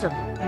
Did